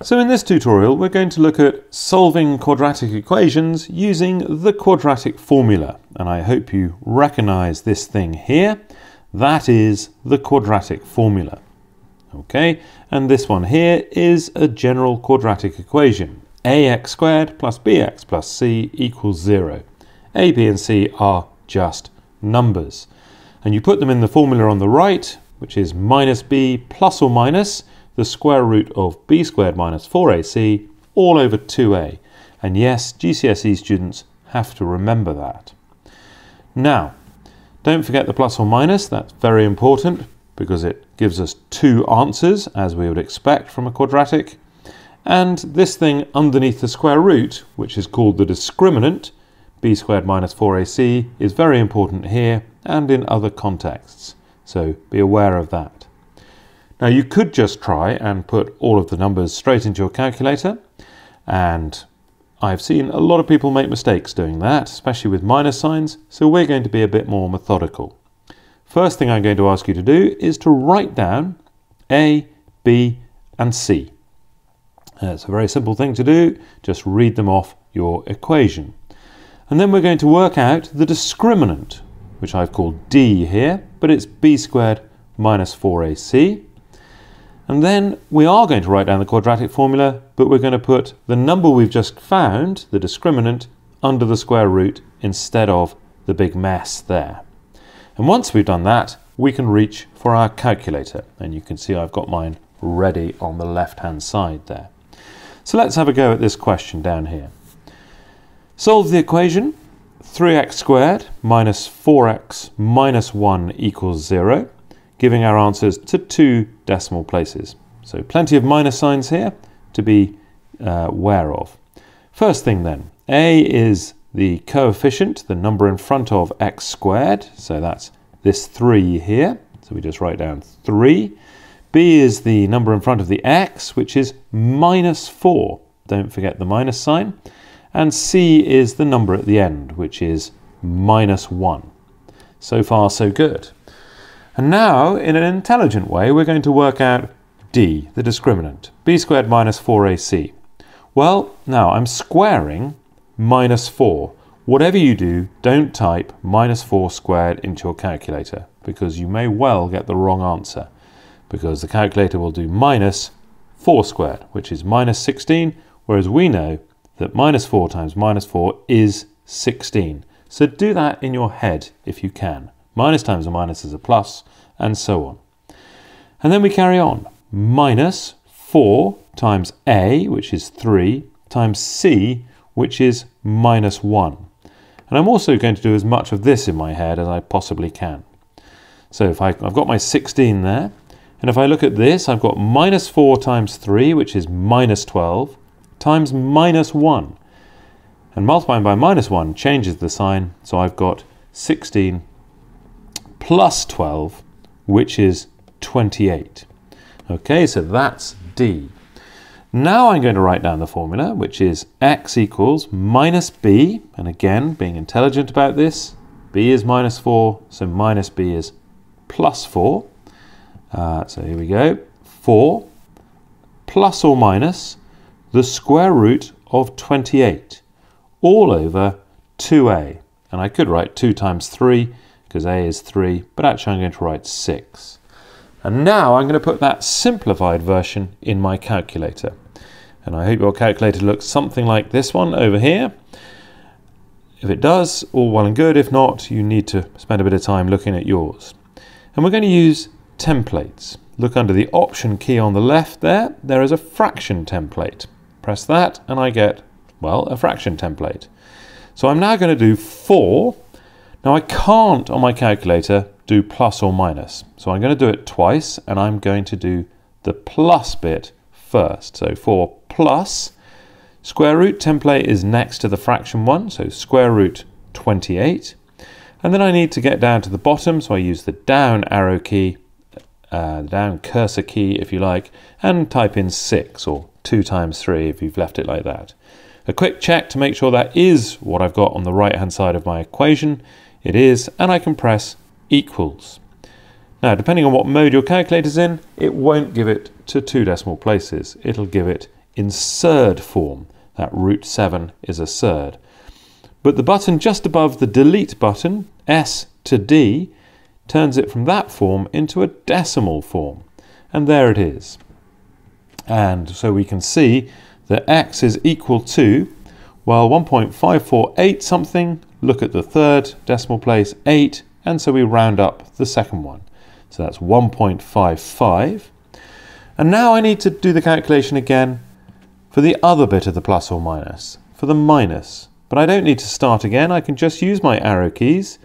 So in this tutorial we're going to look at solving quadratic equations using the quadratic formula and I hope you recognize this thing here. That is the quadratic formula. Okay, and this one here is a general quadratic equation. ax squared plus bx plus c equals 0. a, b and c are just numbers. And you put them in the formula on the right, which is minus b plus or minus the square root of b squared minus 4ac all over 2a. And yes, GCSE students have to remember that. Now, don't forget the plus or minus, that's very important because it gives us two answers as we would expect from a quadratic. And this thing underneath the square root, which is called the discriminant, b squared minus 4ac, is very important here and in other contexts. So be aware of that. Now you could just try and put all of the numbers straight into your calculator and I've seen a lot of people make mistakes doing that, especially with minus signs, so we're going to be a bit more methodical. First thing I'm going to ask you to do is to write down A, B and C. It's a very simple thing to do, just read them off your equation. And then we're going to work out the discriminant, which I've called D here, but it's B squared minus 4AC. And then we are going to write down the quadratic formula, but we're going to put the number we've just found, the discriminant, under the square root instead of the big mess there. And once we've done that, we can reach for our calculator. And you can see I've got mine ready on the left-hand side there. So let's have a go at this question down here. Solve the equation 3x squared minus 4x minus 1 equals 0 giving our answers to two decimal places. So plenty of minus signs here to be uh, aware of. First thing then, a is the coefficient, the number in front of x squared, so that's this 3 here, so we just write down 3. b is the number in front of the x, which is minus 4, don't forget the minus sign, and c is the number at the end, which is minus 1. So far so good. And now, in an intelligent way, we're going to work out d, the discriminant, b squared minus 4ac. Well, now I'm squaring minus 4. Whatever you do, don't type minus 4 squared into your calculator because you may well get the wrong answer because the calculator will do minus 4 squared, which is minus 16, whereas we know that minus 4 times minus 4 is 16. So do that in your head if you can. Minus times a minus is a plus, and so on. And then we carry on. Minus 4 times a, which is 3, times c, which is minus 1. And I'm also going to do as much of this in my head as I possibly can. So if I, I've got my 16 there, and if I look at this, I've got minus 4 times 3, which is minus 12, times minus 1. And multiplying by minus 1 changes the sign, so I've got 16 plus 12, which is 28. Okay, so that's D. Now I'm going to write down the formula, which is x equals minus b, and again, being intelligent about this, b is minus 4, so minus b is plus 4. Uh, so here we go, 4 plus or minus the square root of 28, all over 2a. And I could write 2 times 3, because A is 3, but actually I'm going to write 6. And now I'm going to put that simplified version in my calculator. And I hope your calculator looks something like this one over here. If it does, all well and good. If not, you need to spend a bit of time looking at yours. And we're going to use templates. Look under the option key on the left there. There is a fraction template. Press that and I get, well, a fraction template. So I'm now going to do 4 now I can't on my calculator do plus or minus. So I'm going to do it twice and I'm going to do the plus bit first. So for plus, square root template is next to the fraction one, so square root 28. And then I need to get down to the bottom, so I use the down arrow key, uh, down cursor key if you like, and type in 6 or 2 times 3 if you've left it like that. A quick check to make sure that is what I've got on the right hand side of my equation it is, and I can press equals. Now, depending on what mode your calculator's in, it won't give it to two decimal places. It'll give it in surd form. That root 7 is a surd. But the button just above the delete button, S to D, turns it from that form into a decimal form. And there it is. And so we can see that x is equal to, well, 1.548 something, look at the third decimal place, 8, and so we round up the second one. So that's 1.55. And now I need to do the calculation again for the other bit of the plus or minus, for the minus. But I don't need to start again, I can just use my arrow keys.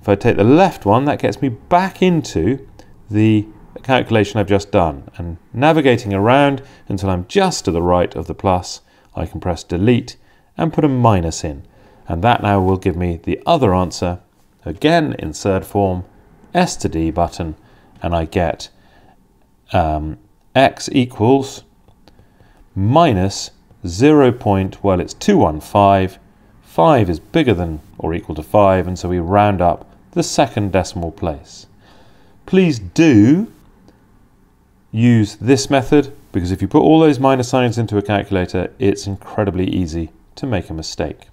If I take the left one, that gets me back into the calculation I've just done. And navigating around until I'm just to the right of the plus, I can press delete and put a minus in. And that now will give me the other answer, again in surd form, S to D button, and I get um, x equals minus 0. Point, well, it's 215. 5 is bigger than or equal to 5, and so we round up the second decimal place. Please do use this method because if you put all those minus signs into a calculator, it's incredibly easy to make a mistake.